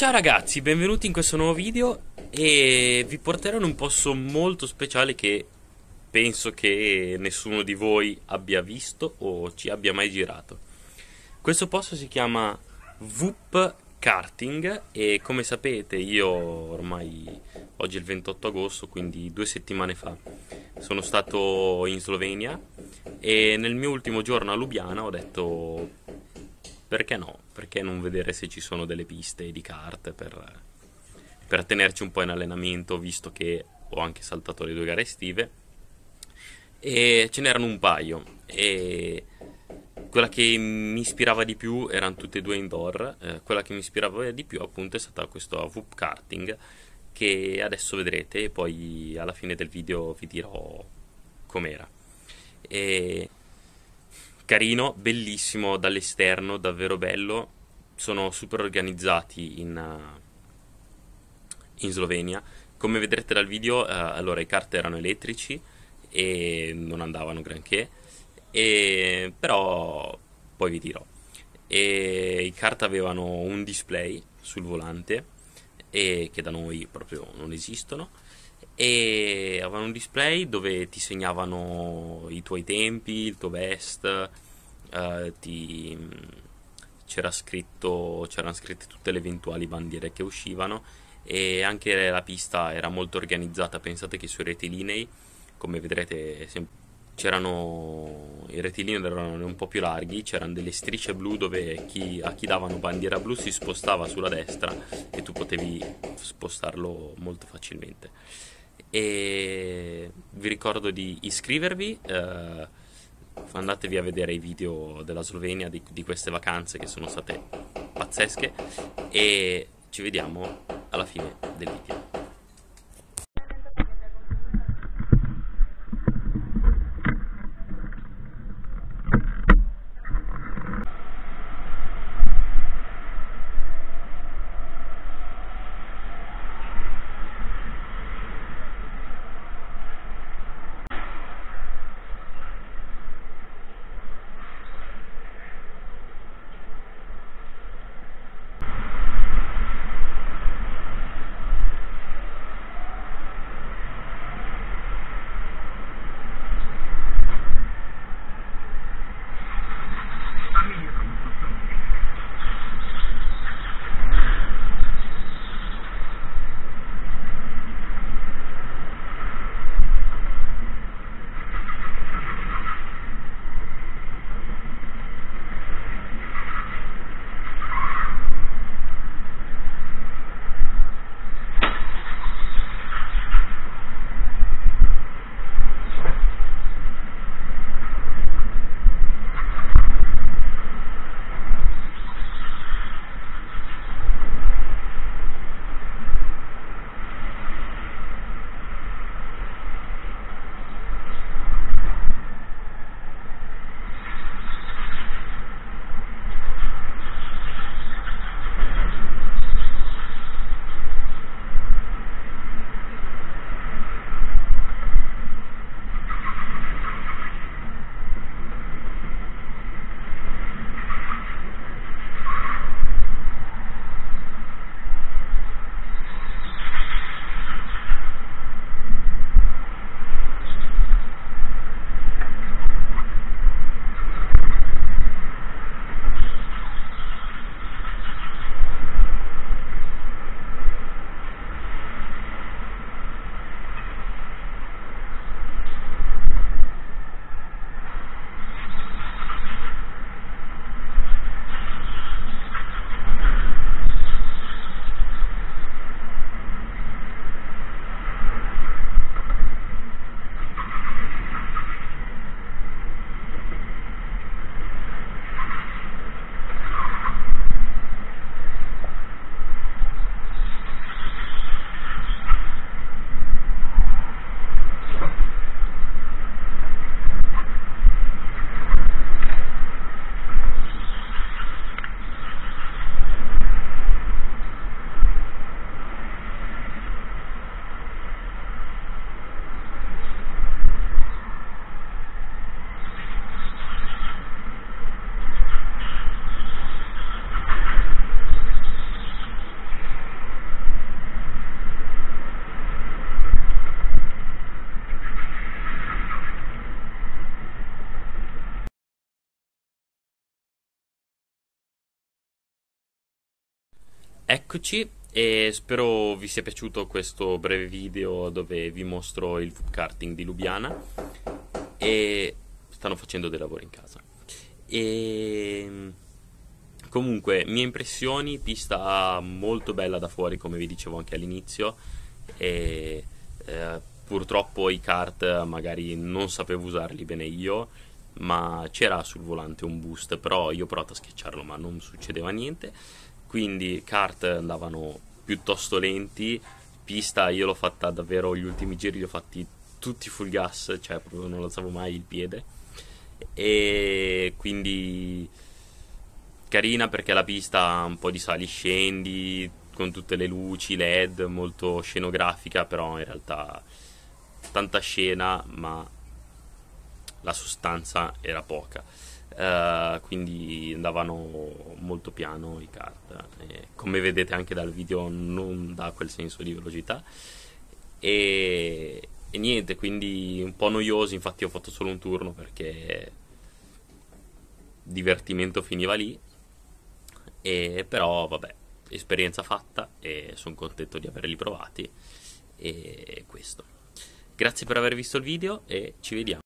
Ciao ragazzi, benvenuti in questo nuovo video e vi porterò in un posto molto speciale che penso che nessuno di voi abbia visto o ci abbia mai girato. Questo posto si chiama Vup Karting e come sapete io ormai oggi è il 28 agosto, quindi due settimane fa sono stato in Slovenia e nel mio ultimo giorno a Lubiana ho detto perché no? Perché non vedere se ci sono delle piste di kart per, per tenerci un po' in allenamento, visto che ho anche saltato le due gare estive. E ce n'erano un paio. E quella che mi ispirava di più erano tutte e due indoor. Eh, quella che mi ispirava di più, appunto, è stata questo Whoop Karting. Che adesso vedrete, e poi alla fine del video vi dirò com'era. E carino, bellissimo dall'esterno, davvero bello. Sono super organizzati in, uh, in Slovenia. Come vedrete dal video, uh, allora i kart erano elettrici e non andavano granché, e, però poi vi dirò. E I kart avevano un display sul volante e che da noi proprio non esistono e avevano un display dove ti segnavano i tuoi tempi, il tuo best, eh, ti, c'era scritto, c'erano scritte tutte le eventuali bandiere che uscivano e anche la pista era molto organizzata, pensate che sui rettilinei, come vedrete c'erano i rettilinei erano un po' più larghi, c'erano delle strisce blu dove chi, a chi davano bandiera blu si spostava sulla destra e tu potevi spostarlo molto facilmente e vi ricordo di iscrivervi eh, andatevi a vedere i video della Slovenia di, di queste vacanze che sono state pazzesche e ci vediamo alla fine del video Eccoci e spero vi sia piaciuto questo breve video dove vi mostro il food karting di Lubiana e stanno facendo dei lavori in casa. E comunque, mie impressioni, pista molto bella da fuori come vi dicevo anche all'inizio e eh, purtroppo i kart magari non sapevo usarli bene io ma c'era sul volante un boost, però io ho provato a schiacciarlo ma non succedeva niente, quindi kart andavano piuttosto lenti, pista io l'ho fatta davvero, gli ultimi giri li ho fatti tutti full gas, cioè proprio non alzavo mai il piede e quindi carina perché la pista ha un po' di sali scendi con tutte le luci LED molto scenografica però in realtà tanta scena ma la sostanza era poca. Uh, quindi andavano molto piano i kart. E come vedete anche dal video non dà quel senso di velocità. E, e, niente quindi un po' noiosi infatti ho fatto solo un turno perché divertimento finiva lì. E però vabbè esperienza fatta e sono contento di averli provati. E questo. Grazie per aver visto il video e ci vediamo